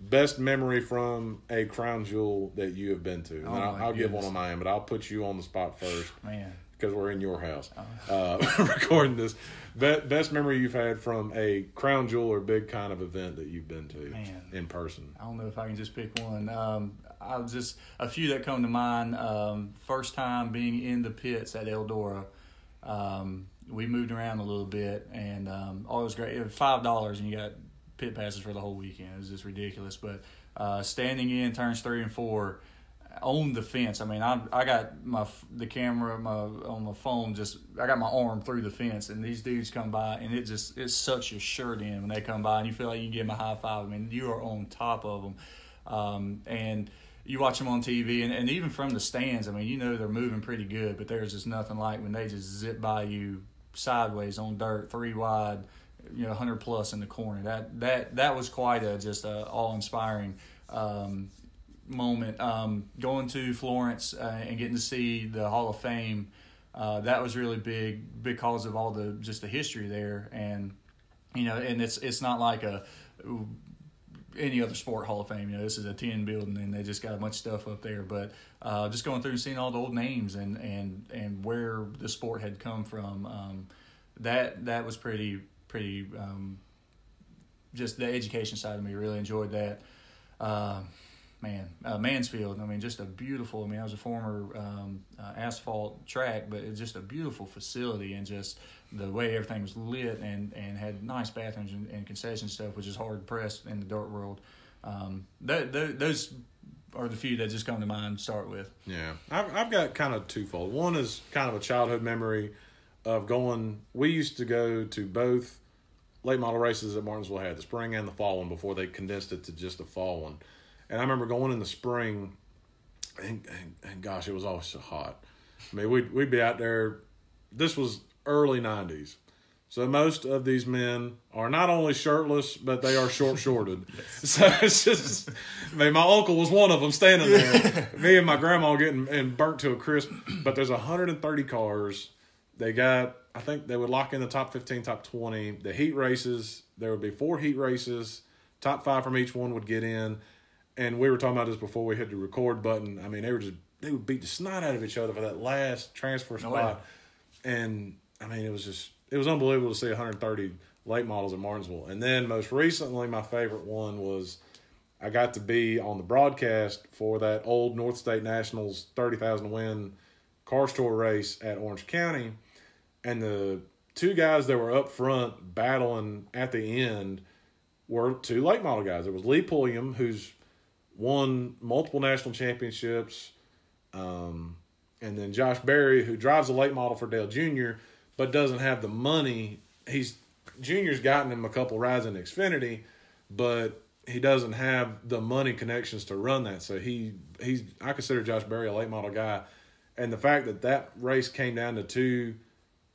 Best memory from a crown jewel that you have been to. Oh I'll, I'll give one of mine, but I'll put you on the spot first. Man. Because we're in your house, oh. uh, recording this. Best, best memory you've had from a crown jewel or big kind of event that you've been to Man. in person. I don't know if I can just pick one. Um, I'll just a few that come to mind. Um, first time being in the pits at Eldora. Um, we moved around a little bit, and um, all was great. It was five dollars, and you got pit passes for the whole weekend. It was just ridiculous. But uh, standing in turns three and four on the fence. I mean, I I got my the camera my on my phone. Just I got my arm through the fence, and these dudes come by, and it just it sucks your shirt in when they come by, and you feel like you can give them a high five. I mean, you are on top of them, um, and you watch them on TV, and, and even from the stands. I mean, you know they're moving pretty good, but there's just nothing like when they just zip by you sideways on dirt, three wide, you know, hundred plus in the corner. That that that was quite a just a awe inspiring um, moment. Um, going to Florence uh, and getting to see the Hall of Fame, uh, that was really big because of all the just the history there, and you know, and it's it's not like a any other sport Hall of Fame. You know, this is a ten building, and they just got a bunch of stuff up there. But uh, just going through and seeing all the old names and and and where the sport had come from, um, that that was pretty pretty. Um, just the education side of me really enjoyed that. Uh, man, uh, Mansfield. I mean, just a beautiful. I mean, I was a former um, uh, asphalt track, but it's just a beautiful facility, and just the way everything was lit and and had nice bathrooms and, and concession stuff, which is hard pressed in the dirt world. Um, th- th- those are the few that just come to mind. to Start with. Yeah, I've I've got kind of twofold. One is kind of a childhood memory of going. We used to go to both late model races that Martinsville had, the spring and the fall one, before they condensed it to just the fall one. And I remember going in the spring, and, and, and gosh, it was always so hot. I mean, we'd we'd be out there. This was early '90s. So most of these men are not only shirtless, but they are short shorted. So it's just, I mean, my uncle was one of them standing there. Me and my grandma getting and burnt to a crisp. But there's 130 cars. They got, I think they would lock in the top 15, top 20. The heat races, there would be four heat races. Top five from each one would get in. And we were talking about this before we hit the record button. I mean, they were just, they would beat the snot out of each other for that last transfer spot. yeah. And I mean, it was just it was unbelievable to see 130 late models at Martinsville. And then most recently, my favorite one was I got to be on the broadcast for that old North State Nationals 30,000 win CARS Tour race at Orange County, and the two guys that were up front battling at the end were two late model guys. It was Lee Pulliam, who's won multiple national championships, um, and then Josh Berry, who drives a late model for Dale Jr., but doesn't have the money. He's Junior's gotten him a couple rides in Xfinity, but he doesn't have the money connections to run that. So he he's I consider Josh Berry a late model guy, and the fact that that race came down to two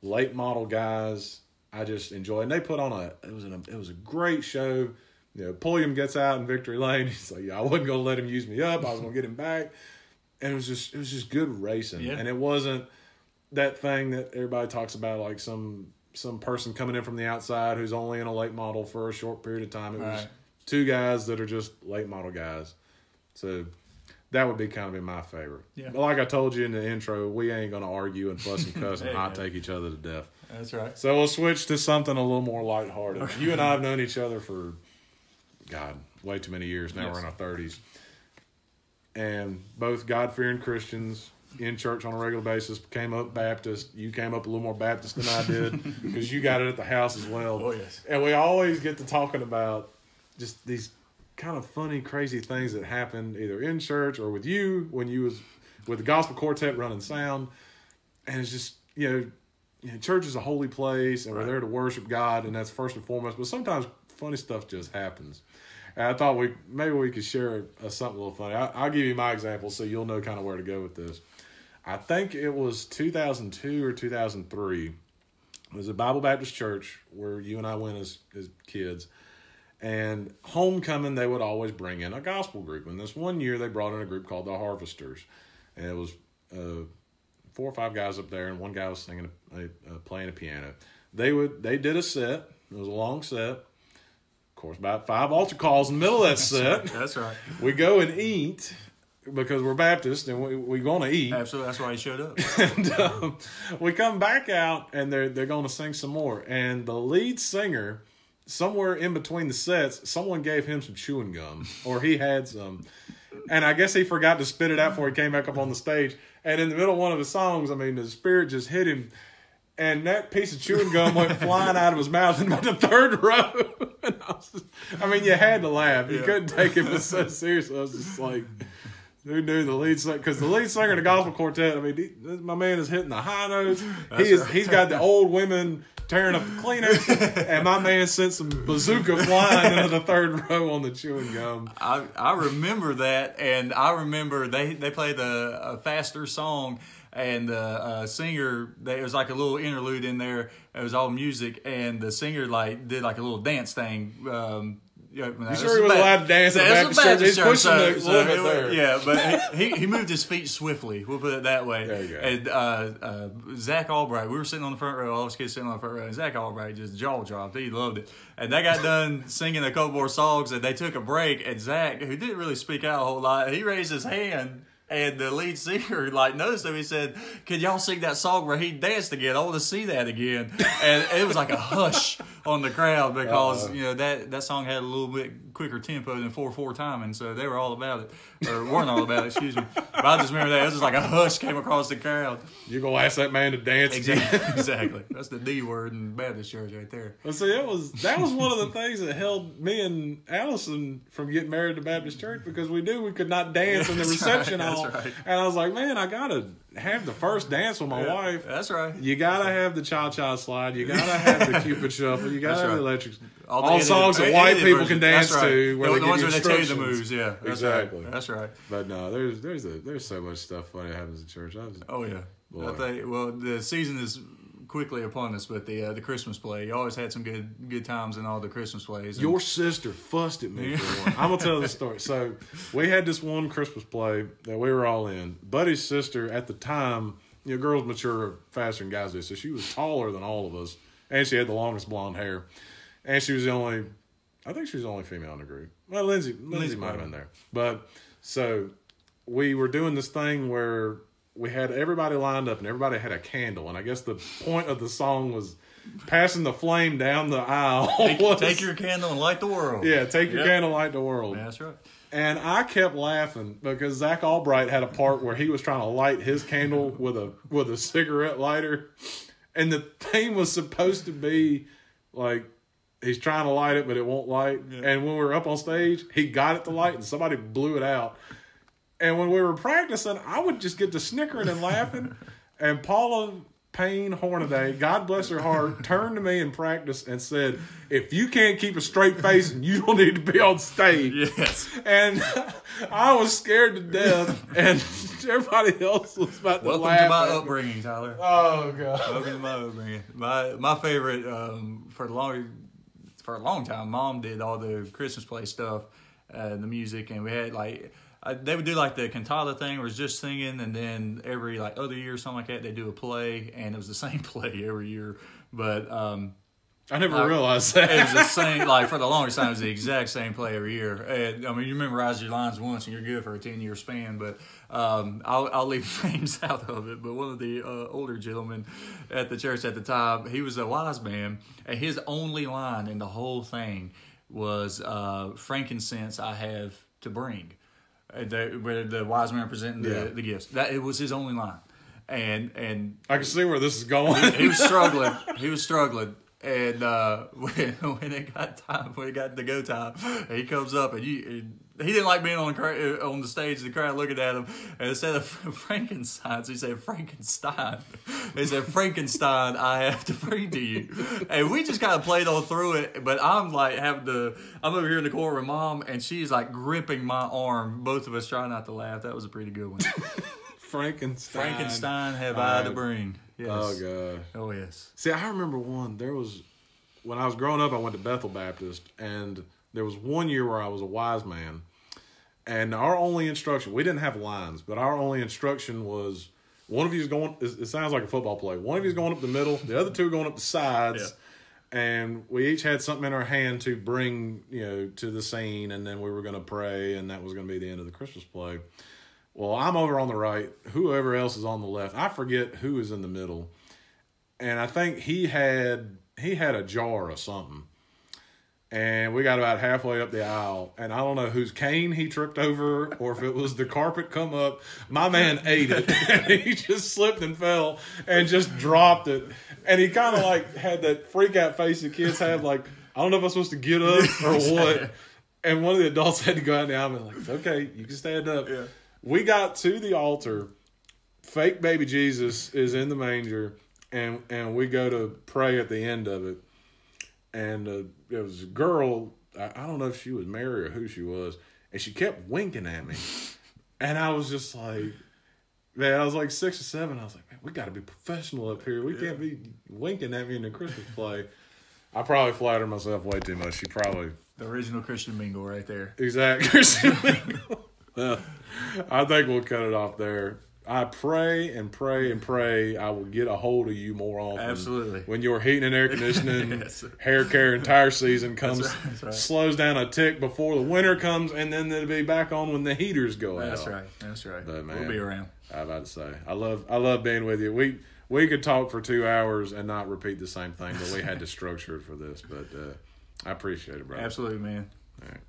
late model guys, I just enjoy. And they put on a it was an, it was a great show. You know, Pulliam gets out in victory lane. He's like, yeah, I wasn't gonna let him use me up. I was gonna get him back, and it was just it was just good racing. Yeah. And it wasn't that thing that everybody talks about, like some some person coming in from the outside who's only in a late model for a short period of time. It was Right. two guys that are just late model guys. So that would be kind of in my favor. Yeah. But like I told you in the intro, we ain't gonna argue and fuss and cuss and hot take each other to death. That's right. So we'll switch to something a little more lighthearted. You and I have known each other for, God, way too many years. Now Yes. we're in our thirties, and both God fearing Christians in church on a regular basis. Came up Baptist. You came up a little more Baptist than I did because you got it at the house as well. Oh, yes. And we always get to talking about just these kind of funny, crazy things that happened either in church or with you when you was with the gospel quartet running sound. And it's just you know, you know, church is a holy place, and we're there to worship God, and that's first and foremost. But sometimes funny stuff just happens. And I thought we maybe we could share a, something a little funny. I, I'll give you my example so you'll know kind of where to go with this. I think it was 2002 or 2003. It was a Bible Baptist church where you and I went as, as kids. And homecoming, they would always bring in a gospel group. And this one year, they brought in a group called the Harvesters. And it was uh, four or five guys up there, and one guy was singing, a, uh, playing a piano. They would they did a set. It was a long set. Course, about five altar calls in the middle of that set. That's right. we go and eat because we're Baptist and we we going to eat. Absolutely. That's why he showed up. And um, we come back out and they're they're going to sing some more. And the lead singer, somewhere in between the sets, someone gave him some chewing gum or he had some. And I guess he forgot to spit it out before he came back up on the stage. And in the middle of one of the songs, I mean, the spirit just hit him. And that piece of chewing gum went flying out of his mouth in about the third row. And I, just- I mean, you had to laugh. You Yeah. couldn't take it so seriously. I was just like, who knew the lead singer? Because the lead singer of the gospel quartet, I mean, he, my man is hitting the high notes. He is, he's got the old women tearing up the cleaners, and my man sent some bazooka flying into the third row on the chewing gum. I, I remember that, and I remember they they played a, a faster song, and the uh, singer there was like a little interlude in there. It was all music, and the singer like did like a little dance thing. Um, yeah, you sure he was allowed to dance at a Baptist church? He's pushing the limit it- there. Yeah, but he, he moved his feet swiftly. We'll put it that way. There you go. And uh, uh, Zach Albright, we were sitting on the front row, all those kids sitting on the front row, and Zach Albright just jaw dropped. He loved it. And they got done singing a couple more songs, and they took a break. And Zach, who didn't really speak out a whole lot, he raised his hand. And the lead singer like noticed him. He said, "Can y'all sing that song where he danced again? I want to see that again." And it was like a hush on the crowd because Uh-oh. you know that that song had a little bit quicker tempo than four four timing, so they were all about it, or weren't all about it. Excuse me. But I just remember that it was just like a hush came across the crowd. You're gonna ask that man to dance? Exactly. exactly. That's the D word in Baptist church right there. Well, see, that was that was one of the things that held me and Allison from getting married to Baptist church because we knew we could not dance in the reception right, hall. right. And I was like, man, I gotta have the first dance with my Yeah, wife. That's right. You gotta have the cha cha slide. You gotta have the cupid shuffle. You gotta That's have the electric. All All, the edited- songs that white people version. can dance right. to, where the, they the ones where they tell you the moves. Yeah, that's Exactly. Right. That's right. But no, there's there's a there's so much stuff funny that happens in church. Was, Oh yeah. Boy. I think well the season is quickly upon us, but the uh, the Christmas play. You always had some good good times in all the Christmas plays. And- Your sister fussed at me for one. I'm gonna tell the story. So we had this one Christmas play that we were all in. Buddy's sister at the time, you know, girls mature faster than guys do, so she was taller than all of us, and she had the longest blonde hair, and she was the only, I think she was the only female in the group. Well, Lindsay, Lindsay, Lindsay might have been there, but so we were doing this thing where we had everybody lined up and everybody had a candle, and I guess the point of the song was passing the flame down the aisle. take, was- take your candle and light the world. yeah, take your Yep. candle, light the world. That's right. And I kept laughing because Zach Albright had a part where he was trying to light his candle with a with a cigarette lighter, and the thing was supposed to be like he's trying to light it, but it won't light. Yeah. And when we were up on stage, he got it to light, and somebody blew it out. And when we were practicing, I would just get to snickering and laughing. And Paula Payne Hornaday, God bless her heart, turned to me in practice and said, "If you can't keep a straight face, and you don't need to be on stage." Yes. And I was scared to death, and everybody else was about to Welcome laugh. to my upbringing, Tyler. Oh god! Welcome to my upbringing. My my favorite um, for a long for a long time. Mom did all the Christmas play stuff, uh, the music, and we had like. They would do like the cantata thing, where it's just singing, and then every like other year or something like that, they do a play, and it was the same play every year. But um, I never realized it was the same like for the longest time it was the exact same play every year. And, i mean you memorize your lines once and you're good for a 10 year span but um, I'll, I'll leave names out of it. But one of the uh, older gentlemen at the church at the time he was a wise man and his only line in the whole thing was uh, frankincense i have to bring the, where the wise man presenting the, Yeah. the gifts that it was his only line and and I can see where this is going. he was struggling. He was struggling. And uh, when when it got time, when it got to go time, he comes up and you. He didn't like being on the on the stage. The crowd looking at him, and instead of frankincense, he said Frankenstein. He said Frankenstein. I have to bring to you, and we just kind of played on through it. But I'm like having to. I'm over here in the corner with mom, and she's like gripping my arm. Both of us trying not to laugh. That was a pretty good one. Frankenstein. Frankenstein, have I to bring? Yes. Oh god. Oh yes. See, I remember one. There was when I was growing up. I went to Bethel Baptist, and there was one year where I was a wise man, and our only instruction we didn't have lines, but our only instruction was one of you is going. It sounds like a football play. One of you is going up the middle. The other two are going up the sides. And we each had something in our hand to bring, you know, to the scene, and then we were going to pray, and that was going to be the end of the Christmas play. Well, I'm over on the right. Whoever else is on the left, I forget who is in the middle, and I think he had he had a jar or something. And we got about halfway up the aisle, and I don't know whose cane he tripped over or if it was the carpet come up. My man ate it, and he just slipped and fell and just dropped it. And he kind of like had that freak out face that kids have, like I don't know if I'm supposed to get up or what. And one of the adults had to go out the aisle and like, "Okay, you can stand up." Yeah. We got to the altar. Fake baby Jesus is in the manger, and and we go to pray at the end of it. And uh, there was a girl. I, I don't know if she was Mary or who she was, and she kept winking at me, and I was just like, man, I was like six or seven. I was like, man, we got to be professional up here. We can't be winking at me in the Christmas play. I probably flattered myself way too much. She probably The original Christian Mingle right there. Exactly. well, I think we'll cut it off there. I pray and pray and pray I will get a hold of you more often. Absolutely. When your heating and air conditioning, Yes, hair care, and tire season comes, right, that's right. slows down a tick before the winter comes, and then it'll be back on when the heaters go out. That's right. That's right. But, man, we'll be around. I about to say, I love, I love being with you. We we could talk for two hours and not repeat the same thing, but we had to structure it for this. But uh, I appreciate it, brother. Absolutely, man. All right.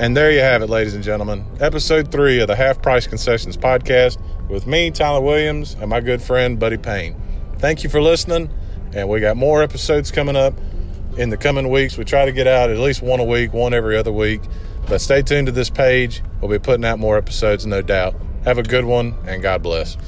And there you have it, ladies and gentlemen. Episode three of the Half Price Concessions podcast with me, Tyler Williams, and my good friend, Buddy Payne. Thank you for listening, and we got more episodes coming up in the coming weeks. We try to get out at least one a week, one every other week. But stay tuned to this page. We'll be putting out more episodes, no doubt. Have a good one, and God bless.